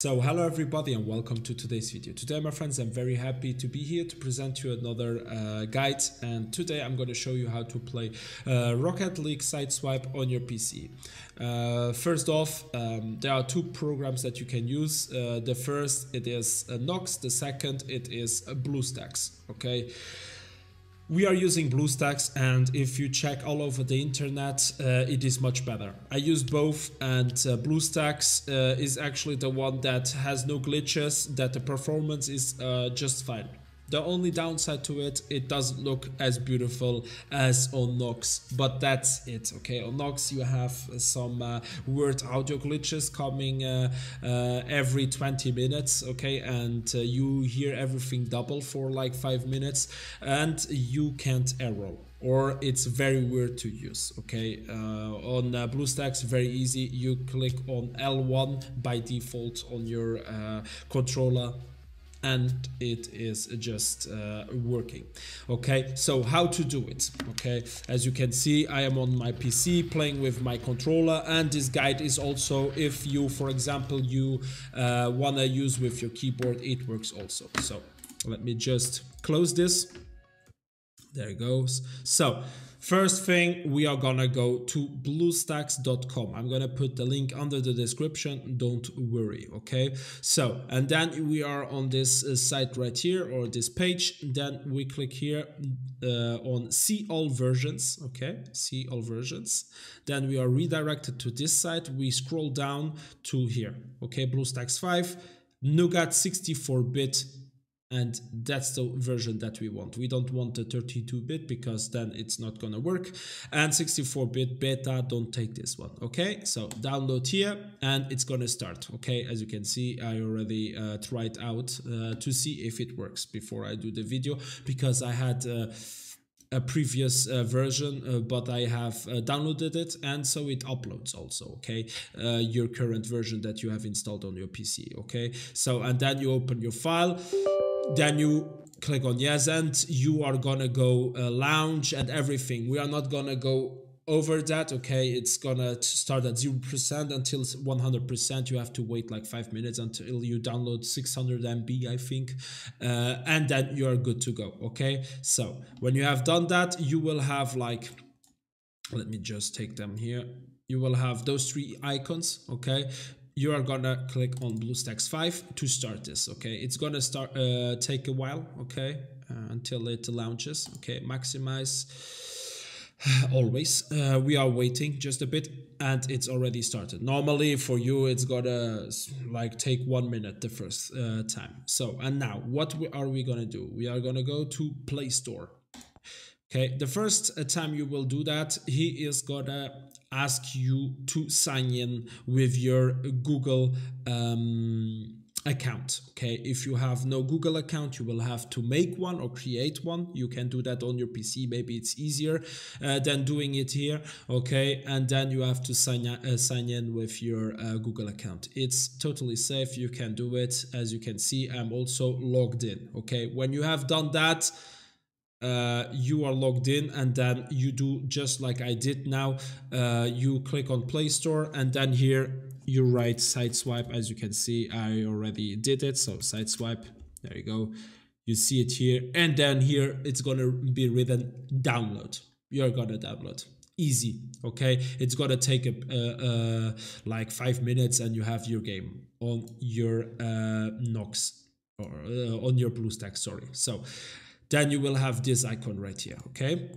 So hello everybody and welcome to today's video. Today my friends I'm very happy to be here to present you another uh, guide and today I'm going to show you how to play uh, Rocket League Sideswipe on your PC. Uh, first off um, there are two programs that you can use. Uh, the first it is Nox, the second it is BlueStacks. Okay we are using BlueStacks and if you check all over the internet uh, it is much better. I use both and uh, BlueStacks uh, is actually the one that has no glitches that the performance is uh, just fine. The only downside to it, it doesn't look as beautiful as on Nox, but that's it, okay? On Nox you have some uh, weird audio glitches coming uh, uh, every 20 minutes, okay? And uh, you hear everything double for like 5 minutes and you can't arrow or it's very weird to use okay uh, on uh, bluestacks very easy you click on l1 by default on your uh, controller and it is just uh, working. Okay so how to do it? Okay as you can see I am on my PC playing with my controller and this guide is also if you for example you uh, wanna use with your keyboard it works also. So let me just close this there it goes so First thing, we are gonna go to bluestacks.com. I'm gonna put the link under the description, don't worry, okay? So, and then we are on this uh, site right here or this page. Then we click here uh, on see all versions, okay? See all versions. Then we are redirected to this site. We scroll down to here, okay? BlueStacks 5, Nougat 64-bit and that's the version that we want. We don't want the 32-bit because then it's not gonna work. And 64-bit beta, don't take this one, okay? So download here and it's gonna start, okay? As you can see, I already uh, tried out uh, to see if it works before I do the video because I had uh, a previous uh, version uh, but I have uh, downloaded it and so it uploads also okay uh, your current version that you have installed on your PC okay so and then you open your file then you click on yes and you are gonna go uh, launch and everything. We are not gonna go over that okay? It's gonna start at 0% until 100% you have to wait like five minutes until you download 600 MB I think uh, and then you are good to go okay? So when you have done that you will have like let me just take them here. You will have those three icons okay you are gonna click on BlueStacks 5 to start this okay? It's gonna start uh, take a while okay uh, until it launches okay? Maximize always. Uh, we are waiting just a bit and it's already started. Normally for you it's gonna like take one minute the first uh, time. So and now what we, are we gonna do? We are gonna go to play store okay the first uh, time you will do that he is gonna ask you to sign in with your Google um, account. Okay if you have no google account you will have to make one or create one. You can do that on your pc maybe it's easier uh, than doing it here. Okay and then you have to sign uh, sign in with your uh, google account. It's totally safe you can do it. As you can see i'm also logged in. Okay when you have done that uh, you are logged in and then you do just like I did now. Uh, you click on Play Store and then here you write Sideswipe as you can see I already did it. So Sideswipe there you go. You see it here and then here it's gonna be written download. You're gonna download. Easy okay? It's gonna take a, uh, like five minutes and you have your game on your uh, Nox or uh, on your BlueStack sorry. So then you will have this icon right here okay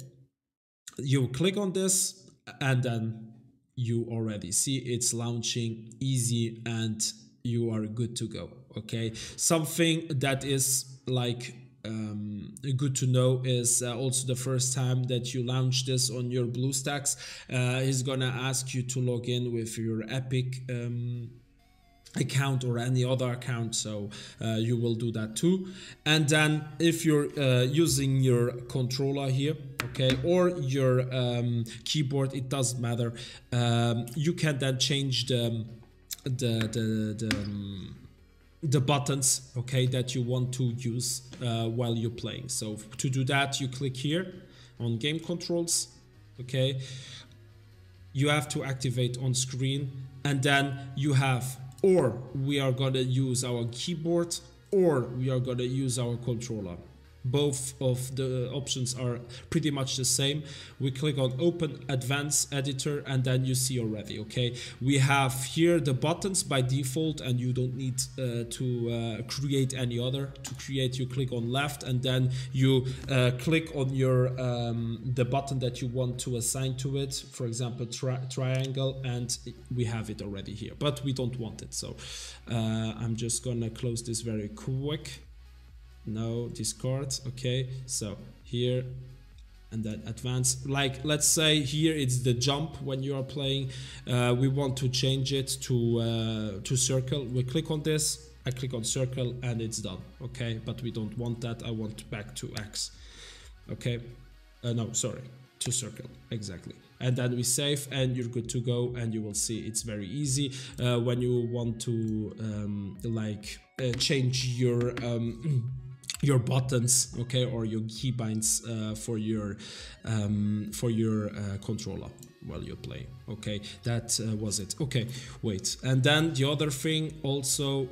you click on this and then you already see it's launching easy and you are good to go okay something that is like um, good to know is uh, also the first time that you launch this on your BlueStacks. Uh, he's gonna ask you to log in with your Epic um, account or any other account so uh, you will do that too. And then if you're uh, using your controller here okay or your um, keyboard it doesn't matter. Um, you can then change the the the, the, um, the buttons okay that you want to use uh, while you're playing. So to do that you click here on game controls okay. You have to activate on screen and then you have or we are gonna use our keyboard or we are gonna use our controller both of the options are pretty much the same. We click on open advanced editor and then you see already okay? We have here the buttons by default and you don't need uh, to uh, create any other. To create you click on left and then you uh, click on your um, the button that you want to assign to it. For example tri triangle and we have it already here but we don't want it. So uh, I'm just gonna close this very quick no discord okay so here and then advance like let's say here it's the jump when you are playing uh, we want to change it to uh, to circle we click on this I click on circle and it's done okay but we don't want that I want back to X okay uh, no sorry to circle exactly and then we save and you're good to go and you will see it's very easy uh, when you want to um, like uh, change your um, your buttons okay or your keybinds uh, for your um, for your uh, controller while you play okay? That uh, was it. Okay wait. And then the other thing also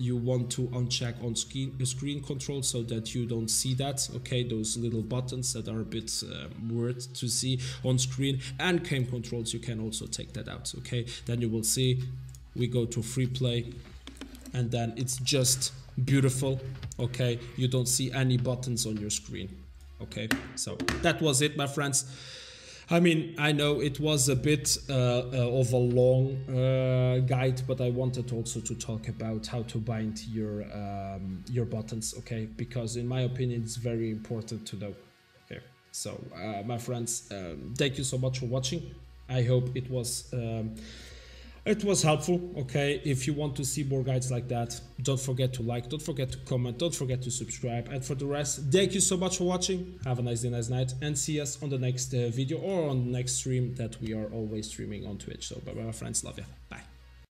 you want to uncheck on screen screen control so that you don't see that okay? Those little buttons that are a bit uh, weird to see on screen and game controls you can also take that out okay? Then you will see we go to free play and then it's just beautiful okay you don't see any buttons on your screen okay so that was it my friends I mean, I know it was a bit uh, uh, of a long uh, guide, but I wanted also to talk about how to bind your um, your buttons, okay? Because in my opinion, it's very important to know. Okay, so uh, my friends, um, thank you so much for watching. I hope it was. Um, it was helpful okay? If you want to see more guides like that don't forget to like don't forget to comment don't forget to subscribe. And for the rest thank you so much for watching. Have a nice day nice night and see us on the next uh, video or on the next stream that we are always streaming on twitch. So bye bye my friends. Love you bye